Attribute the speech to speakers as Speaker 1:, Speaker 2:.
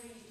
Speaker 1: free.